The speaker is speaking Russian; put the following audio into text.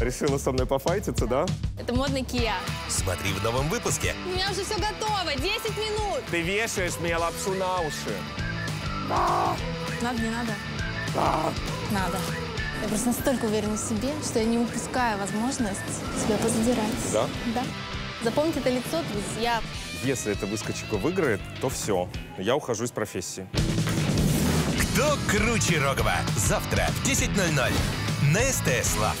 Решила со мной пофайтиться, да? Это модный Kia. Смотри в новом выпуске. У меня уже все готово. 10 минут. Ты вешаешь мне лапшу на уши. Надо, не надо? Надо. Я просто настолько уверена в себе, что я не упускаю возможность себя позадирать. Да? Да. Запомните это лицо, друзья. Если эта выскочка выиграет, то все. Я ухожу из профессии. Кто круче Рогова? Завтра в 10.00 на СТС Лав.